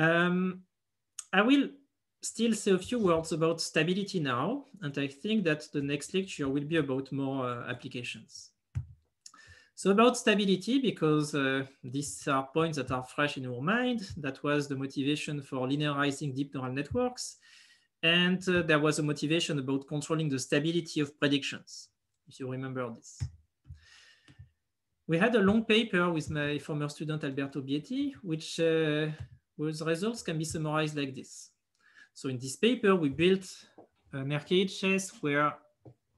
Um, I will still say a few words about stability now, and I think that the next lecture will be about more uh, applications. So about stability, because uh, these are points that are fresh in your mind, that was the motivation for linearizing deep neural networks. And uh, there was a motivation about controlling the stability of predictions, if you remember this. We had a long paper with my former student Alberto Bietti, which uh, whose results can be summarized like this. So in this paper, we built an RKHS where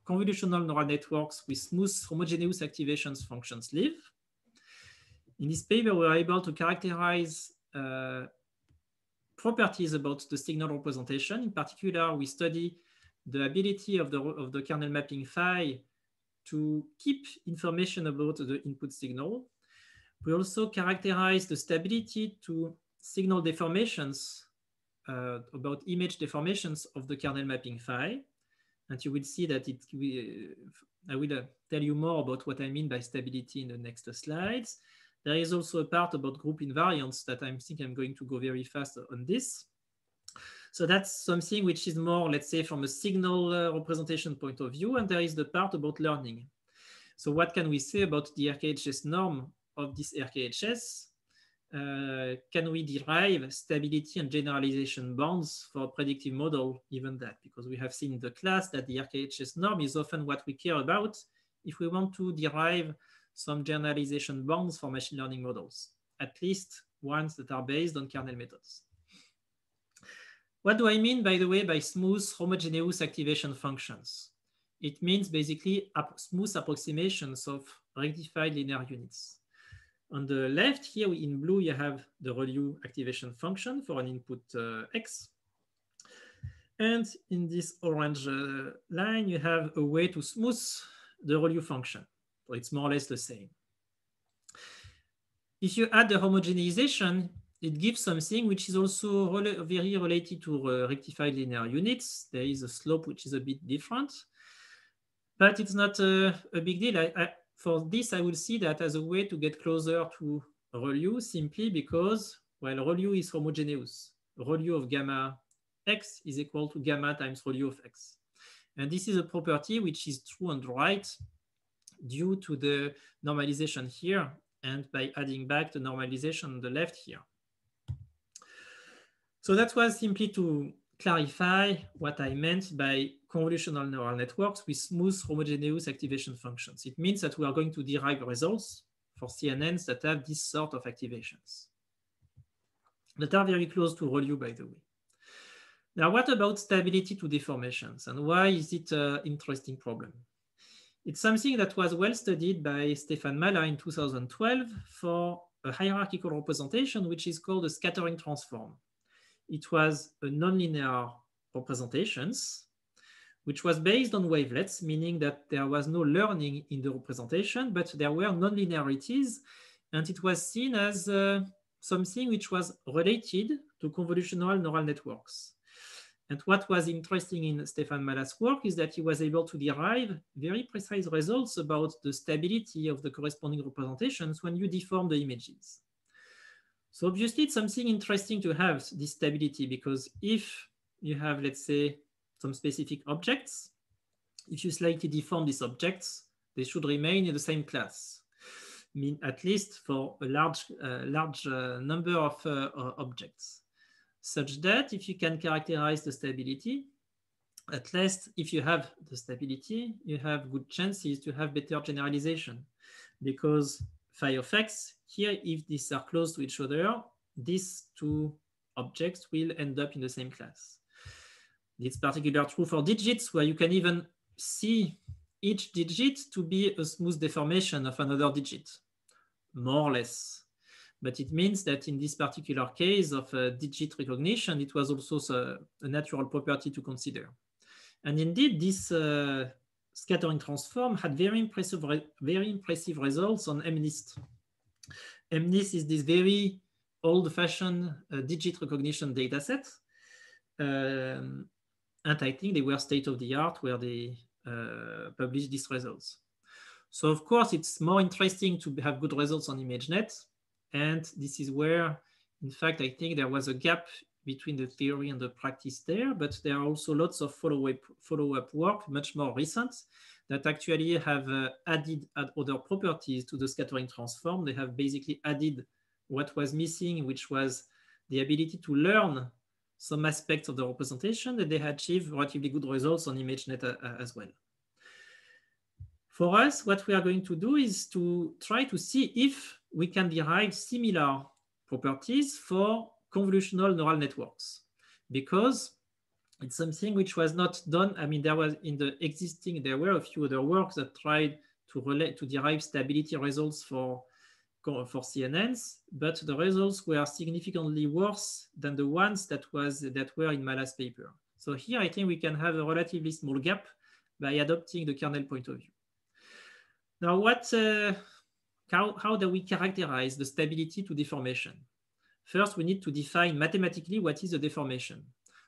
convolutional neural networks with smooth homogeneous activations functions live. In this paper, we were able to characterize uh, properties about the signal representation. In particular, we study the ability of the, of the kernel mapping phi to keep information about the input signal. We also characterize the stability to signal deformations uh, about image deformations of the kernel mapping phi. And you will see that it, uh, I will uh, tell you more about what I mean by stability in the next slides. There is also a part about group invariance that I think I'm going to go very fast on this. So that's something which is more, let's say, from a signal uh, representation point of view. And there is the part about learning. So what can we say about the RKHS norm of this RKHS? Uh, can we derive stability and generalization bounds for predictive model, even that? Because we have seen in the class that the RKHS norm is often what we care about if we want to derive some generalization bounds for machine learning models, at least ones that are based on kernel methods. What do I mean, by the way, by smooth homogeneous activation functions? It means basically smooth approximations of rectified linear units. On the left here in blue, you have the ReLU activation function for an input uh, X. And in this orange uh, line, you have a way to smooth the ReLU function. So it's more or less the same. If you add the homogenization, it gives something which is also rel very related to uh, rectified linear units. There is a slope which is a bit different, but it's not a, a big deal. I, I, for this, I will see that as a way to get closer to ReLU simply because, well, ReLU is homogeneous. ReLU of gamma x is equal to gamma times ReLU of x. And this is a property which is true and right due to the normalization here and by adding back the normalization on the left here. So that was simply to clarify what I meant by convolutional neural networks with smooth homogeneous activation functions. It means that we are going to derive results for CNNs that have this sort of activations that are very close to ReLU, by the way. Now, what about stability to deformations and why is it an interesting problem? It's something that was well studied by Stéphane Mallat in 2012 for a hierarchical representation, which is called a scattering transform. It was a nonlinear representations which was based on wavelets, meaning that there was no learning in the representation, but there were nonlinearities, and it was seen as uh, something which was related to convolutional neural networks. And what was interesting in Stéphane Mallat's work is that he was able to derive very precise results about the stability of the corresponding representations when you deform the images. So obviously it's something interesting to have this stability because if you have, let's say, some specific objects. If you slightly deform these objects, they should remain in the same class. I mean, at least for a large, uh, large uh, number of uh, objects, such that if you can characterize the stability, at least if you have the stability, you have good chances to have better generalization because phi of x here, if these are close to each other, these two objects will end up in the same class. It's particularly true for digits where you can even see each digit to be a smooth deformation of another digit, more or less. But it means that in this particular case of uh, digit recognition, it was also a, natural property to consider. And indeed, this uh, scattering transform had very impressive, very impressive results on MNIST. MNIST is this very old-fashioned uh, digit recognition dataset um, and I think they were state of the art where they uh, published these results. So of course, it's more interesting to have good results on ImageNet. And this is where In fact, I think there was a gap between the theory and the practice there, but there are also lots of follow-up follow -up work, much more recent, that actually have uh, added other properties to the scattering transform. They have basically added what was missing, which was the ability to learn some aspects of the representation that they achieve relatively good results on ImageNet uh, uh, as well. For us, what we are going to do is to try to see if we can derive similar properties for convolutional neural networks because it's something which was not done. I mean, there was in the existing, there were a few other works that tried to relate to derive stability results for for CNNs, but the results were significantly worse than the ones that was that were in Mallat's paper. So here I think we can have a relatively small gap by adopting the kernel point of view. Now, what uh, how, how do we characterize the stability to deformation? First, we need to define mathematically what is a deformation.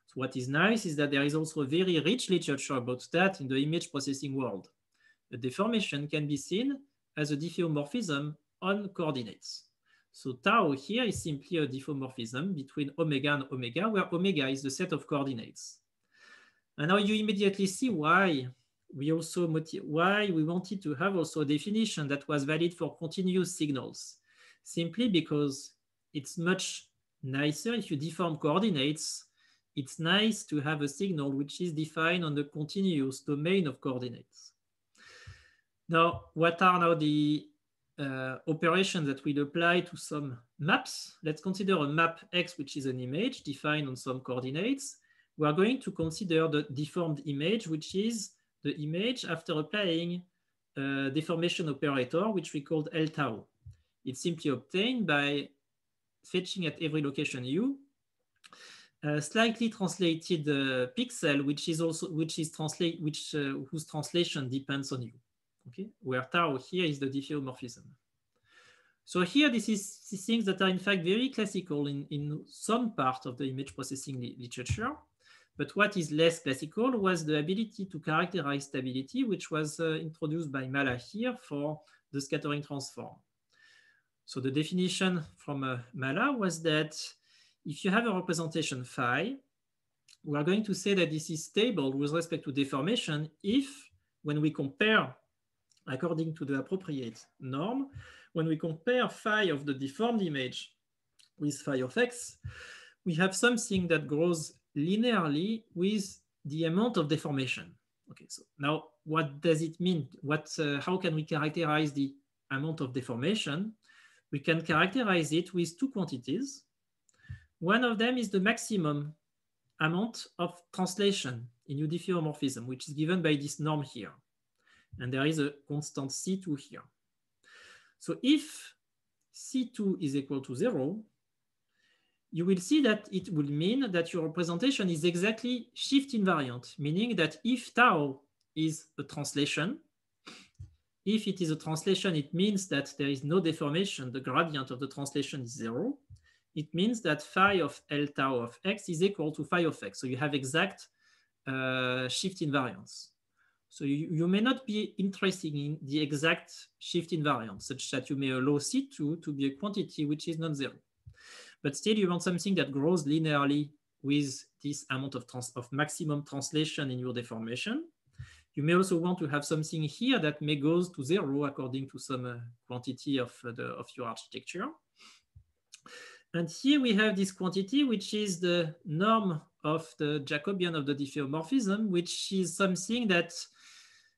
So what is nice is that there is also a very rich literature about that in the image processing world. A deformation can be seen as a diffeomorphism on coordinates. So tau here is simply a diffeomorphism between omega and omega, where omega is the set of coordinates. And now you immediately see why we also why we wanted to have also a definition that was valid for continuous signals, simply because it's much nicer if you deform coordinates. It's nice to have a signal which is defined on the continuous domain of coordinates. Now, what are now the uh, operation that will apply to some maps. Let's consider a map X, which is an image defined on some coordinates. We are going to consider the deformed image, which is the image after applying a deformation operator, which we called L tau. It's simply obtained by fetching at every location u a slightly translated uh, pixel, which is also which is translate which uh, whose translation depends on u okay, where tau here is the diffeomorphism. So here, this is things that are in fact very classical in, in some part of the image processing li literature. But what is less classical was the ability to characterize stability, which was uh, introduced by Mallat here for the scattering transform. So the definition from uh, Mallat was that if you have a representation phi, we are going to say that this is stable with respect to deformation if, when we compare according to the appropriate norm, when we compare phi of the deformed image with phi of x, we have something that grows linearly with the amount of deformation. Okay, so now what does it mean? What, uh, how can we characterize the amount of deformation? We can characterize it with two quantities. One of them is the maximum amount of translation in U diffeomorphism, which is given by this norm here. And there is a constant C2 here. So if C2 is equal to zero, you will see that it will mean that your representation is exactly shift invariant, meaning that if tau is a translation, if it is a translation, it means that there is no deformation. The gradient of the translation is zero. It means that phi of L tau of x is equal to phi of x. So you have exact uh, shift invariance. So you, you, may not be interested in the exact shift invariant, such that you may allow C2 to be a quantity which is non-zero. But still, you want something that grows linearly with this amount of, of maximum translation in your deformation. You may also want to have something here that may goes to zero according to some uh, quantity of, uh, the, of your architecture. And here we have this quantity, which is the norm of the Jacobian of the diffeomorphism, which is something that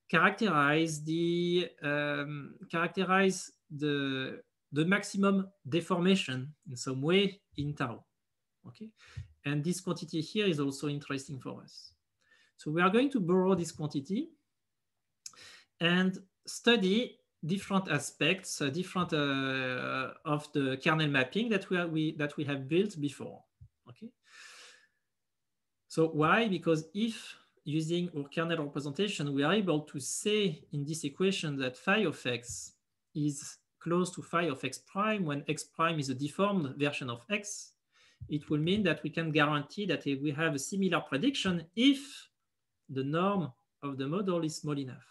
characterize the um, characterize the the maximum deformation in some way in tau. Okay, and this quantity here is also interesting for us. So we are going to borrow this quantity and study different aspects, uh, different uh, of the kernel mapping that we, are, we that we have built before. Okay. So why? Because if using our kernel representation, we are able to say in this equation that phi of x is close to phi of x prime when x prime is a deformed version of x. It will mean that we can guarantee that we have a similar prediction if the norm of the model is small enough.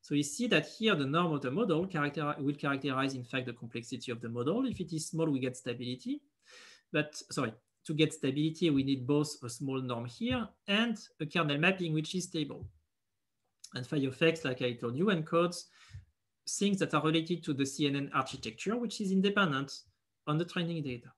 So you see that here the norm of the model character will characterize in fact the complexity of the model. If it is small, we get stability. but sorry, to get stability, we need both a small norm here and a kernel mapping, which is stable. And phi like I told you, encodes things that are related to the CNN architecture, which is independent on the training data.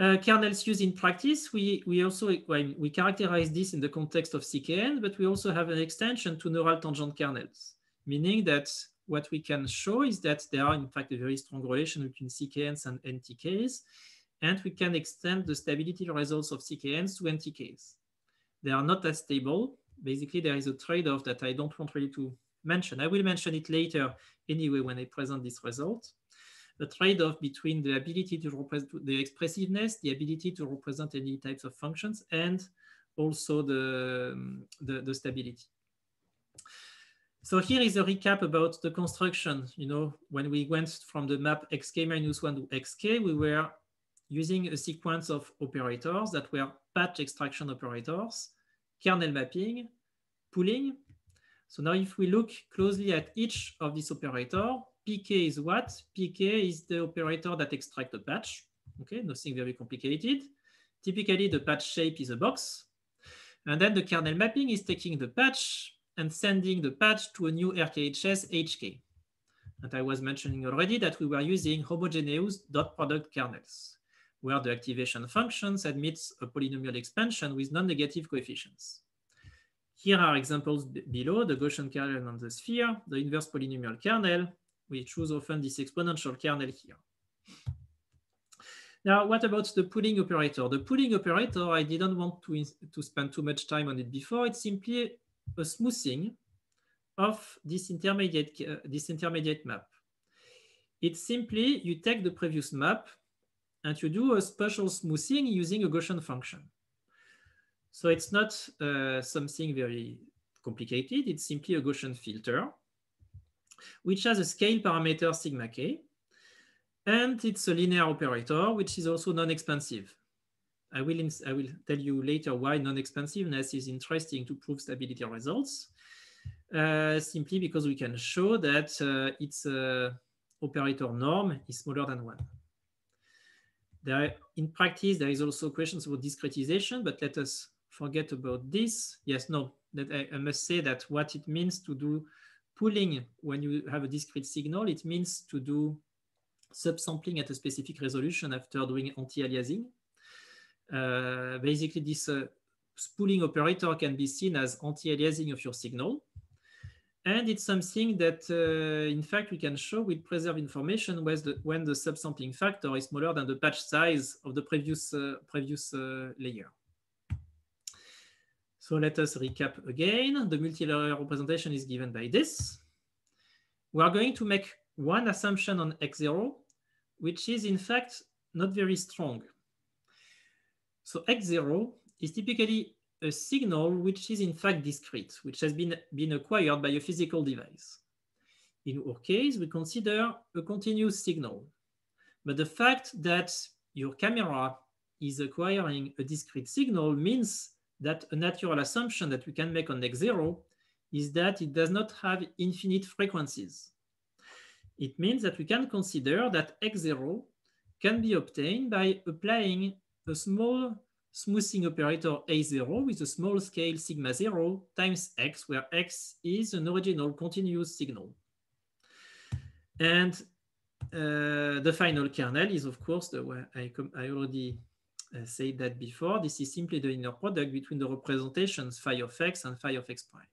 Uh, kernels used in practice, we, we also well, we characterize this in the context of CKN, but we also have an extension to neural tangent kernels, meaning that what we can show is that there are in fact a very strong relation between CKNs and NTKs, and we can extend the stability results of CKNs to NTKs. They are not as stable. Basically, there is a trade-off that I don't want really to mention. I will mention it later anyway when I present this result the trade-off between the ability to represent the expressiveness, the ability to represent any types of functions, and also the, the, the stability. So here is a recap about the construction. You know, when we went from the map xk minus one to xk, we were using a sequence of operators that were patch extraction operators, kernel mapping, pooling. So now if we look closely at each of these operators, pk is what? pk is the operator that extracts the patch. Okay, nothing very complicated. Typically, the patch shape is a box. And then the kernel mapping is taking the patch and sending the patch to a new RKHS HK. And I was mentioning already that we were using homogeneous dot product kernels, where the activation functions admits a polynomial expansion with non-negative coefficients. Here are examples below, the Gaussian kernel on the sphere, the inverse polynomial kernel, we choose often this exponential kernel here. Now, what about the pooling operator? The pooling operator, I didn't want to, to spend too much time on it before. It's simply a smoothing of this intermediate, uh, this intermediate map. It's simply, you take the previous map and you do a special smoothing using a Gaussian function. So it's not uh, something very complicated. It's simply a Gaussian filter which has a scale parameter sigma k. And it's a linear operator, which is also non-expansive. I will, I will tell you later why non-expansiveness is interesting to prove stability results, uh, simply because we can show that uh, its uh, operator norm is smaller than one. There, in practice, there is also questions about discretization, but let us forget about this. Yes, no, that I, I must say that what it means to do pooling, when you have a discrete signal, it means to do subsampling at a specific resolution after doing anti-aliasing. Uh, basically, this uh, pooling operator can be seen as anti-aliasing of your signal. And it's something that, uh, in fact, we can show will preserve information when the, when the subsampling factor is smaller than the patch size of the previous, uh, previous uh, layer. So let us recap again. The multi-layer representation is given by this. We are going to make one assumption on x0, which is in fact not very strong. So x0 is typically a signal which is in fact discrete, which has been, been acquired by a physical device. In our case, we consider a continuous signal. But the fact that your camera is acquiring a discrete signal means that a natural assumption that we can make on x0 is that it does not have infinite frequencies. It means that we can consider that x0 can be obtained by applying a small smoothing operator a0 with a small scale sigma 0 times x, where x is an original continuous signal. And uh, the final kernel is, of course, the I, I already uh, said that before, this is simply the inner product between the representations phi of x and phi of x prime.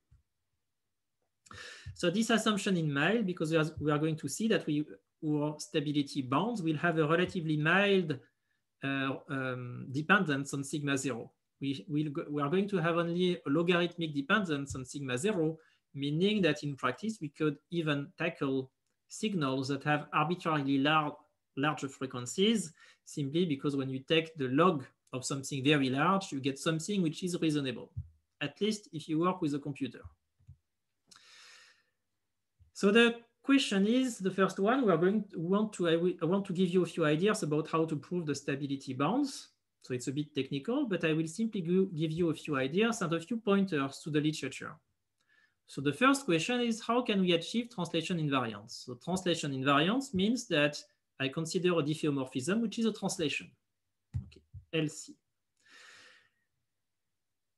So this assumption in mild, because we are, we are going to see that we our stability bounds will have a relatively mild um, dependence on sigma zero. We, we'll go, we are going to have only a logarithmic dependence on sigma zero, meaning that in practice, we could even tackle signals that have arbitrarily large, larger frequencies simply because when you take the log of something very large, you get something which is reasonable, at least if you work with a computer. So the question is, the first one, we are going to want to, I, want to give you a few ideas about how to prove the stability bounds. So it's a bit technical, but I will simply give you a few ideas and a few pointers to the literature. So the first question is, how can we achieve translation invariance? So translation invariance means that I consider a diffeomorphism, which is a translation, okay, LC.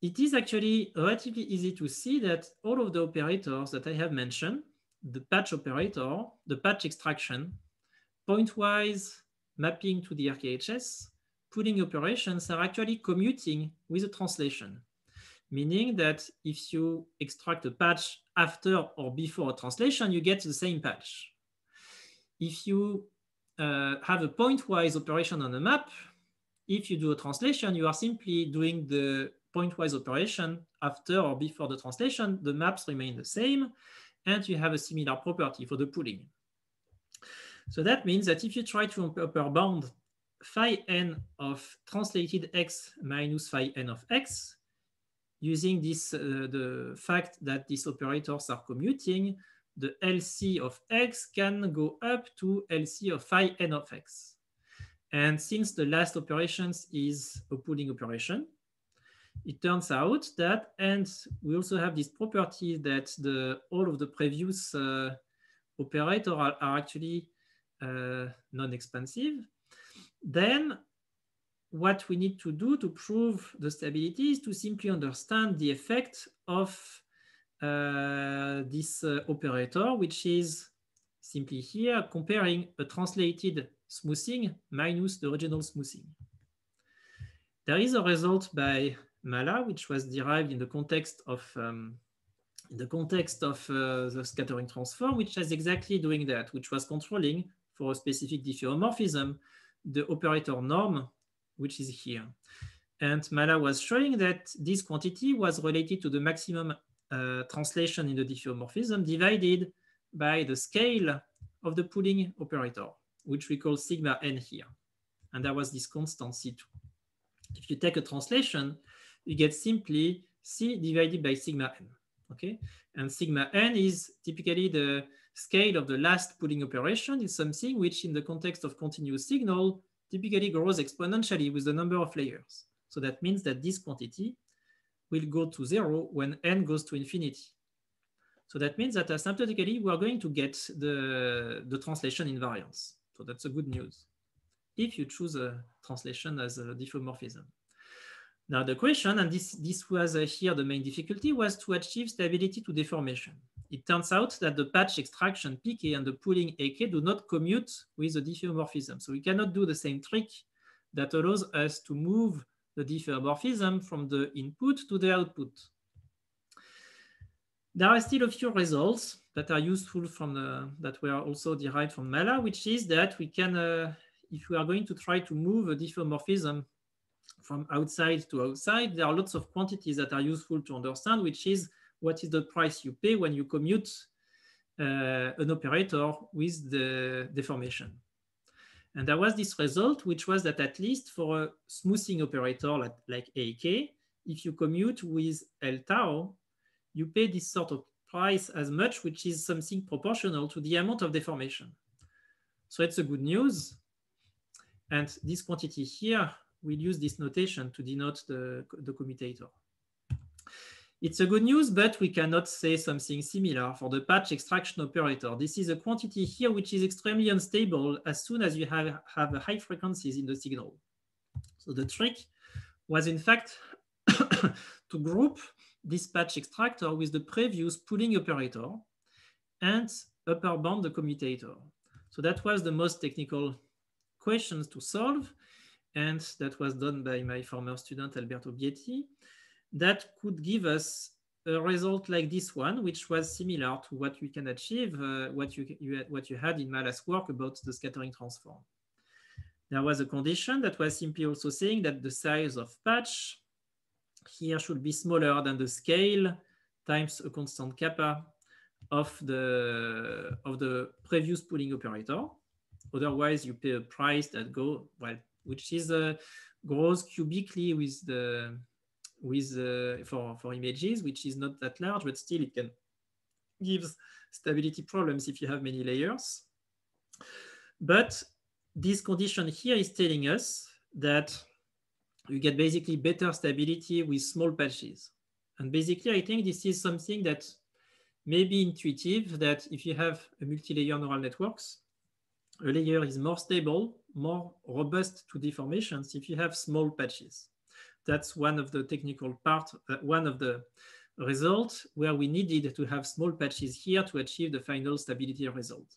It is actually relatively easy to see that all of the operators that I have mentioned, the patch operator, the patch extraction, pointwise mapping to the RKHS, pooling operations are actually commuting with a translation, meaning that if you extract a patch after or before a translation, you get the same patch. If you uh, have a pointwise operation on a map, if you do a translation, you are simply doing the pointwise operation after or before the translation, the maps remain the same, and you have a similar property for the pooling. So that means that if you try to upper bound phi n of translated x minus phi n of x, using this uh, the fact that these operators are commuting, the LC of x can go up to LC of phi n of x. And since the last operations is a pooling operation, it turns out that, and we also have this property that the all of the previous uh, operators are, are actually uh, non-expansive, then what we need to do to prove the stability is to simply understand the effect of uh, this uh, operator, which is simply here comparing a translated smoothing minus the original smoothing. There is a result by Mallat, which was derived in the context of um, the context of uh, the scattering transform, which is exactly doing that, which was controlling for a specific diffeomorphism the operator norm, which is here. And Mallat was showing that this quantity was related to the maximum uh, translation in the diffeomorphism divided by the scale of the pooling operator, which we call sigma n here. And there was this constant C2. If you take a translation, you get simply C divided by sigma n, okay? And sigma n is typically the scale of the last pooling operation is something which in the context of continuous signal typically grows exponentially with the number of layers. So that means that this quantity will go to zero when n goes to infinity. So that means that asymptotically, we are going to get the, the translation invariance. So that's a good news if you choose a translation as a diffeomorphism. Now the question, and this, this was uh, here the main difficulty, was to achieve stability to deformation. It turns out that the patch extraction PK and the pooling AK do not commute with the diffeomorphism. So we cannot do the same trick that allows us to move the diffeomorphism from the input to the output. There are still a few results that are useful from the, that were also derived from Mallat, which is that we can, uh, if we are going to try to move a diffeomorphism from outside to outside, there are lots of quantities that are useful to understand, which is what is the price you pay when you commute uh, an operator with the deformation. And there was this result, which was that at least for a smoothing operator like, like AK, if you commute with L tau, you pay this sort of price as much, which is something proportional to the amount of deformation. So it's a good news. And this quantity here we'll use this notation to denote the, the commutator. It's a good news, but we cannot say something similar for the patch extraction operator. This is a quantity here which is extremely unstable as soon as you have, have high frequencies in the signal. So the trick was in fact to group this patch extractor with the previous pooling operator and upper bound the commutator. So that was the most technical questions to solve and that was done by my former student Alberto Bietti, that could give us a result like this one, which was similar to what we can achieve, uh, what, you, you, what you had in Mallat's work about the scattering transform. There was a condition that was simply also saying that the size of patch here should be smaller than the scale times a constant kappa of the, of the previous pooling operator. Otherwise, you pay a price that go, well, which is uh, grows cubically with the with uh, for for images, which is not that large, but still it can gives stability problems if you have many layers. But this condition here is telling us that you get basically better stability with small patches. And basically, I think this is something that may be intuitive that if you have a multi-layer neural networks, a layer is more stable, more robust to deformations if you have small patches. That's one of the technical part, uh, one of the results where we needed to have small patches here to achieve the final stability result.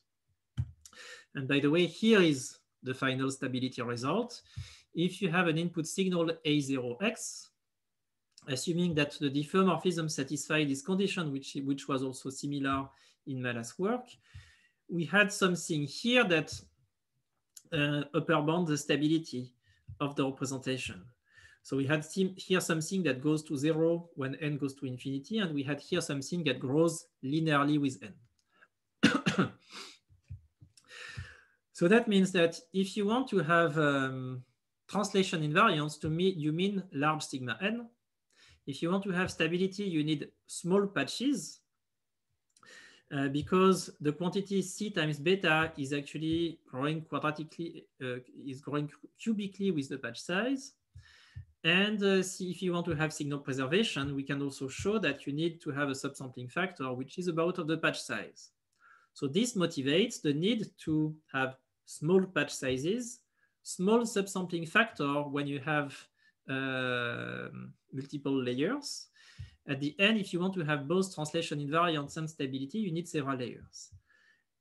And by the way, here is the final stability result. If you have an input signal A0x, assuming that the diffeomorphism satisfied this condition, which, which was also similar in Mallat's work, we had something here that uh, upper bound the stability of the representation. So we had here something that goes to zero when n goes to infinity, and we had here something that grows linearly with n. so that means that if you want to have um, translation invariance, to me, you mean large sigma n. If you want to have stability, you need small patches uh, because the quantity c times beta is actually growing quadratically, uh, is growing cubically with the patch size. And uh, see if you want to have signal preservation, we can also show that you need to have a subsampling factor, which is about of the patch size. So this motivates the need to have small patch sizes, small subsampling factor when you have uh, multiple layers, at the end, if you want to have both translation invariance and stability, you need several layers.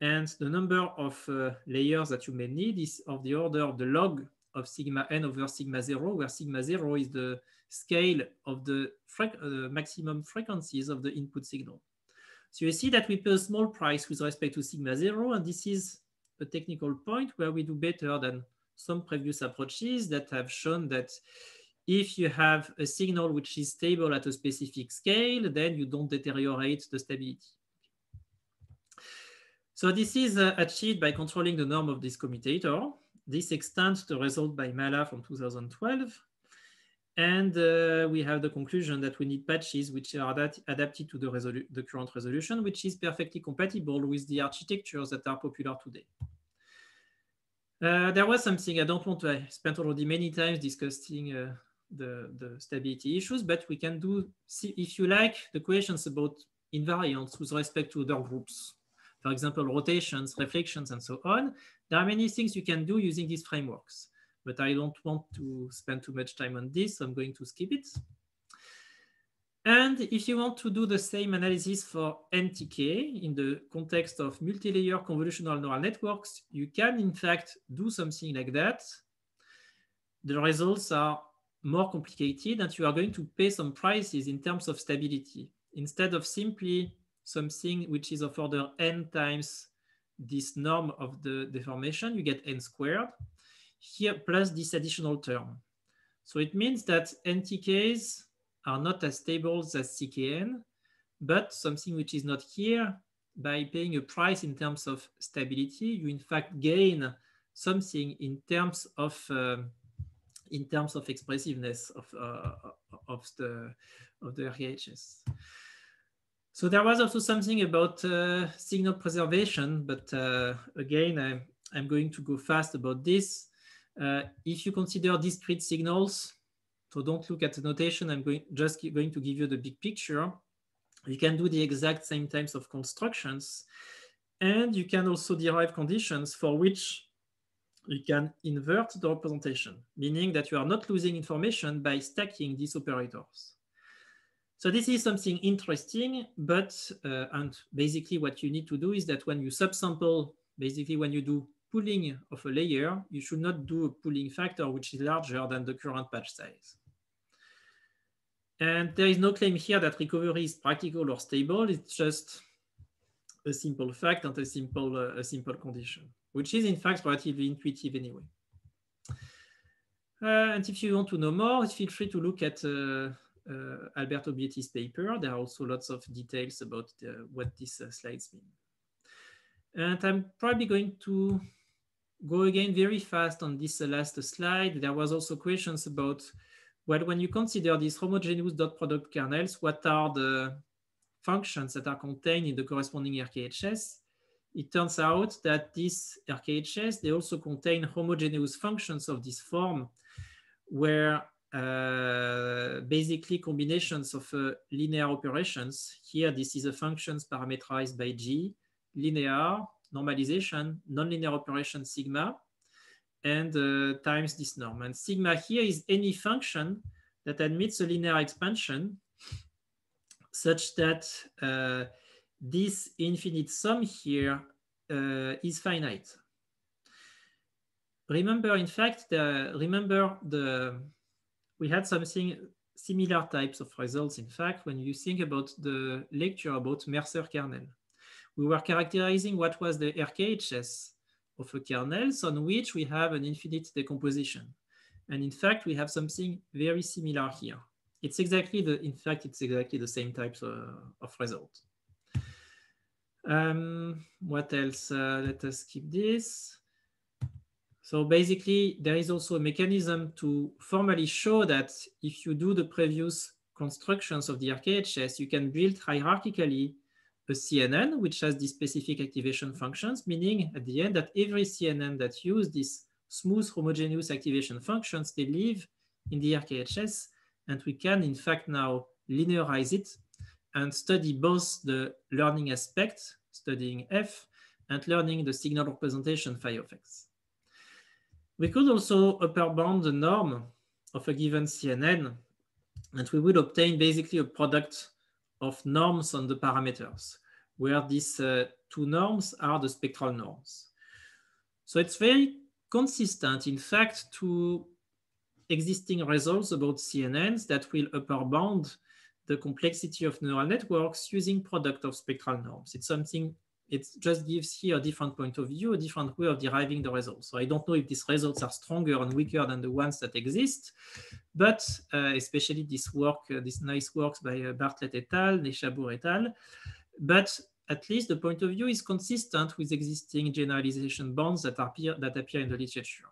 And the number of uh, layers that you may need is of the order of the log of sigma n over sigma zero, where sigma zero is the scale of the uh, maximum frequencies of the input signal. So you see that we pay a small price with respect to sigma zero, and this is a technical point where we do better than some previous approaches that have shown that if you have a signal which is stable at a specific scale, then you don't deteriorate the stability. So this is uh, achieved by controlling the norm of this commutator. This extends the result by Mallat from 2012. And uh, we have the conclusion that we need patches which are adapt adapted to the, the, current resolution, which is perfectly compatible with the architectures that are popular today. Uh, there was something I don't want to, I spent already many times discussing uh, the, the stability issues, but we can do, see if you like, the questions about invariance with respect to other groups. For example, rotations, reflections, and so on. There are many things you can do using these frameworks, but I don't want to spend too much time on this, so I'm going to skip it. And if you want to do the same analysis for NTK in the context of multi-layer convolutional neural networks, you can in fact do something like that. The results are more complicated and you are going to pay some prices in terms of stability instead of simply something which is of order n times this norm of the deformation, you get n squared here plus this additional term. So it means that NTKs are not as stable as CKN, but something which is not here, by paying a price in terms of stability, you in fact gain something in terms of um, in terms of expressiveness of, uh, of, the, of the RHS. So there was also something about uh, signal preservation, but uh, again, I, I'm going to go fast about this. Uh, if you consider discrete signals, so don't look at the notation, I'm going, just going to give you the big picture. You can do the exact same types of constructions, and you can also derive conditions for which you can invert the representation, meaning that you are not losing information by stacking these operators. So this is something interesting, but uh, and basically what you need to do is that when you subsample, basically when you do pooling of a layer, you should not do a pooling factor which is larger than the current patch size. And there is no claim here that recovery is practical or stable. It's just a simple fact and a simple, uh, a simple condition which is in fact relatively intuitive anyway. Uh, and if you want to know more, feel free to look at uh, uh, Alberto Bietti's paper. There are also lots of details about the, what these uh, slides mean. And I'm probably going to go again very fast on this uh, last slide. There was also questions about, well, when you consider these homogeneous dot product kernels, what are the functions that are contained in the corresponding RKHS? It turns out that these RKHS, they also contain homogeneous functions of this form where uh, basically combinations of uh, linear operations. Here, this is a functions parameterized by G, linear, normalization, nonlinear operation sigma, and uh, times this norm. And sigma here is any function that admits a linear expansion such that uh, this infinite sum here uh, is finite. Remember, in fact, the, remember the we had something similar types of results, in fact, when you think about the lecture about Mercer kernel. We were characterizing what was the RKHS of a kernels on which we have an infinite decomposition. And in fact, we have something very similar here. It's exactly the, in fact, it's exactly the same types of, of result. Um, what else? Uh, let us keep this. So basically, there is also a mechanism to formally show that if you do the previous constructions of the RKHS, you can build hierarchically a CNN, which has these specific activation functions, meaning at the end that every CNN that use these smooth homogeneous activation functions, they live in the RKHS. And we can, in fact, now linearize it and study both the learning aspect, studying F, and learning the signal representation phi of x. We could also upper bound the norm of a given CNN, and we would obtain basically a product of norms on the parameters, where these uh, two norms are the spectral norms. So it's very consistent, in fact, to existing results about CNNs that will upper bound the complexity of neural networks using product of spectral norms. It's something it just gives here a different point of view, a different way of deriving the results. So I don't know if these results are stronger and weaker than the ones that exist, but uh, especially this work, uh, this nice works by uh, Bartlett et al., Neyshabur et al. But at least the point of view is consistent with existing generalization bounds that appear, that appear in the literature.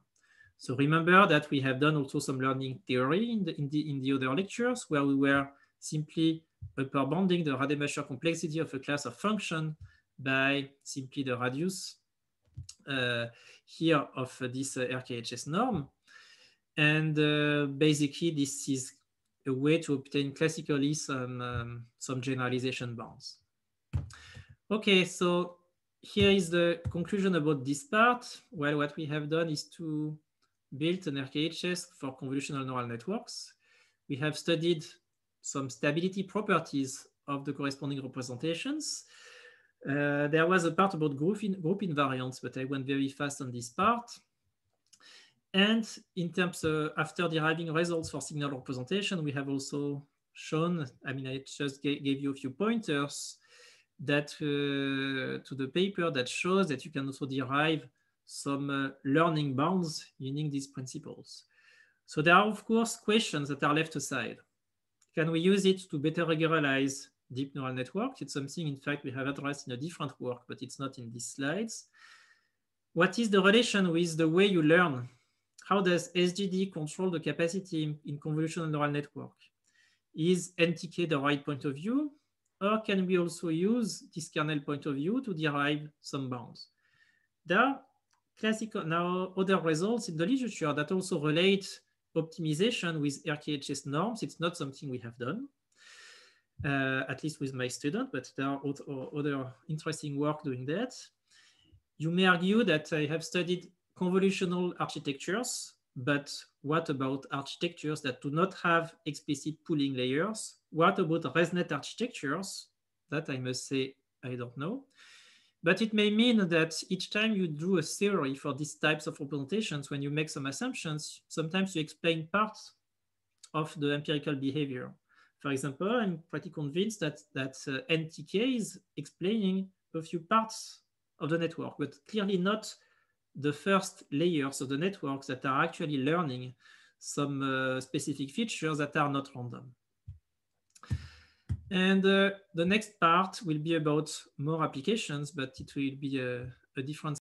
So remember that we have done also some learning theory in the, in the, in the other lectures where we were simply upper bounding the Rademacher complexity of a class of function by simply the radius uh, here of this uh, RKHS norm. And uh, basically, this is a way to obtain classically some, um, some generalization bounds. Okay, so here is the conclusion about this part. Well, what we have done is to build an RKHS for convolutional neural networks. We have studied some stability properties of the corresponding representations. Uh, there was a part about group, in, group invariants, but I went very fast on this part. And in terms of after deriving results for signal representation, we have also shown, I mean, I just gave you a few pointers that uh, to the paper that shows that you can also derive some uh, learning bounds using these principles. So there are, of course, questions that are left aside. Can we use it to better regularize deep neural networks. It's something, in fact, we have addressed in a different work, but it's not in these slides. What is the relation with the way you learn? How does SGD control the capacity in convolutional neural network? Is NTK the right point of view? Or can we also use this kernel point of view to derive some bounds? There are classical now other results in the literature that also relate optimization with RKHS norms. It's not something we have done uh, at least with my student, but there are other interesting work doing that. You may argue that I have studied convolutional architectures, but what about architectures that do not have explicit pooling layers? What about ResNet architectures? That I must say, I don't know. But it may mean that each time you do a theory for these types of representations, when you make some assumptions, sometimes you explain parts of the empirical behavior. For example, I'm pretty convinced that, that uh, NTK is explaining a few parts of the network, but clearly not the first layers of the networks that are actually learning some uh, specific features that are not random. And uh, the next part will be about more applications, but it will be a, a different